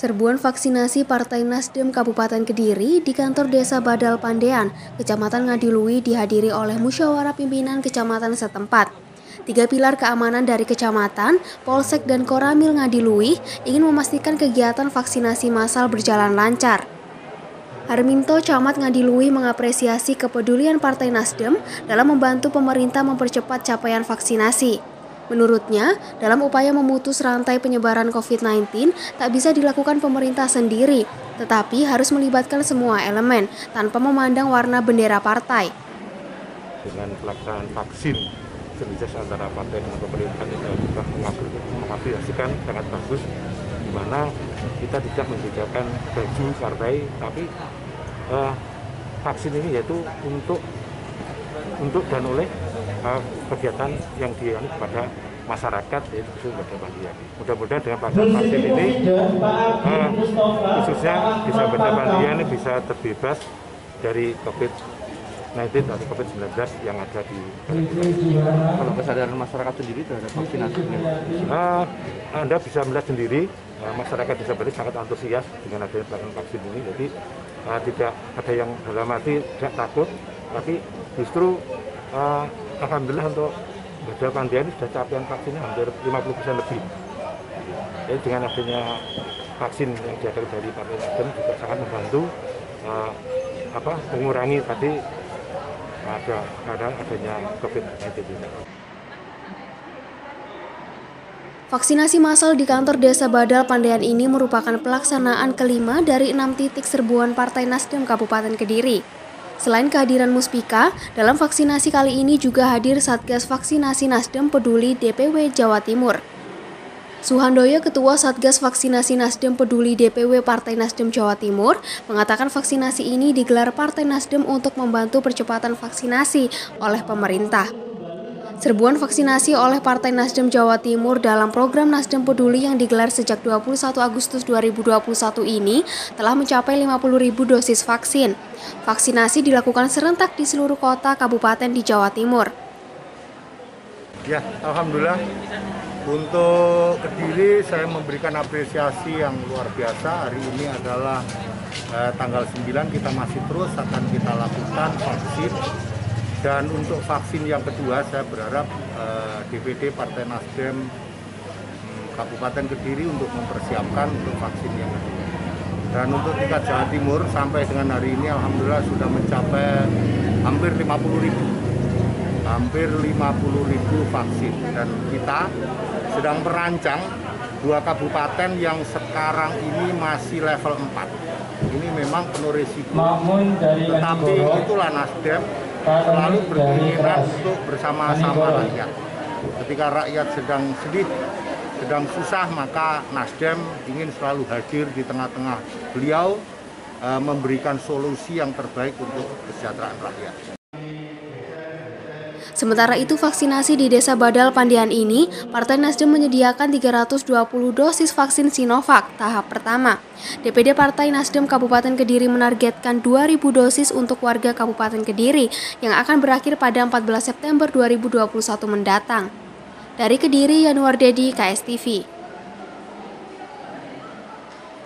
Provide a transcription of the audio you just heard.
Serbuan vaksinasi Partai Nasdem Kabupaten Kediri di kantor Desa Badal Pandean, Kecamatan Ngadilui dihadiri oleh musyawarah pimpinan kecamatan setempat. Tiga pilar keamanan dari kecamatan, Polsek dan Koramil Ngadilui ingin memastikan kegiatan vaksinasi massal berjalan lancar. Harminto Camat Ngadilui mengapresiasi kepedulian Partai Nasdem dalam membantu pemerintah mempercepat capaian vaksinasi. Menurutnya, dalam upaya memutus rantai penyebaran COVID-19, tak bisa dilakukan pemerintah sendiri, tetapi harus melibatkan semua elemen tanpa memandang warna bendera partai. Dengan pelaksanaan vaksin sukses antara partai dengan pemerintah kita juga mengapresiasikan sangat bagus di mana kita tidak membedakan baju partai tapi uh, vaksin ini yaitu untuk untuk dan oleh kegiatan yang dilakukan kepada masyarakat yaitu khusus pada Bandian. Mudah-mudahan dengan vaksin vaksin ini uh, khususnya bisa pada Bandian bisa terbebas dari COVID-19 atau COVID-19 yang ada di Kalau kesadaran masyarakat sendiri terhadap vaksinasi uh, Anda bisa melihat sendiri uh, masyarakat bisa berarti sangat antusias dengan adanya pelaksanaan vaksin ini. Jadi uh, tidak ada yang dalam hati tidak takut, tapi justru uh, alhamdulillah untuk Gada Pandian sudah capaian vaksinnya hampir 50% lebih. Jadi dengan adanya vaksin yang diadakan dari Partai Nasdem juga sangat membantu uh, apa mengurangi tadi ada ada adanya COVID-19 ini. Vaksinasi massal di kantor Desa Badal Pandean ini merupakan pelaksanaan kelima dari enam titik serbuan Partai Nasdem Kabupaten Kediri. Selain kehadiran Muspika, dalam vaksinasi kali ini juga hadir Satgas Vaksinasi Nasdem Peduli DPW Jawa Timur. Suhandoyo, Ketua Satgas Vaksinasi Nasdem Peduli DPW Partai Nasdem Jawa Timur, mengatakan vaksinasi ini digelar Partai Nasdem untuk membantu percepatan vaksinasi oleh pemerintah. Serbuan vaksinasi oleh Partai Nasdem Jawa Timur dalam program Nasdem Peduli yang digelar sejak 21 Agustus 2021 ini telah mencapai 50.000 dosis vaksin. Vaksinasi dilakukan serentak di seluruh kota kabupaten di Jawa Timur. Ya, Alhamdulillah untuk Kediri saya memberikan apresiasi yang luar biasa. Hari ini adalah eh, tanggal 9 kita masih terus akan kita lakukan vaksin dan untuk vaksin yang kedua, saya berharap eh, DPD Partai Nasdem um, Kabupaten Kediri untuk mempersiapkan untuk vaksin yang kedua. Dan untuk tingkat Jawa Timur sampai dengan hari ini Alhamdulillah sudah mencapai hampir 50 ribu. Hampir 50 ribu vaksin. Dan kita sedang merancang dua kabupaten yang sekarang ini masih level 4. Ini memang penuh risiko. Tetapi itulah Nasdem selalu berkeinginan untuk bersama-sama rakyat. Ketika rakyat sedang sedih, sedang susah, maka Nasdem ingin selalu hadir di tengah-tengah beliau eh, memberikan solusi yang terbaik untuk kesejahteraan rakyat. Sementara itu vaksinasi di Desa Badal Pandian ini, Partai Nasdem menyediakan 320 dosis vaksin Sinovac tahap pertama. DPD Partai Nasdem Kabupaten Kediri menargetkan 2000 dosis untuk warga Kabupaten Kediri yang akan berakhir pada 14 September 2021 mendatang. Dari Kediri, Yanuar Dedi, KSTV.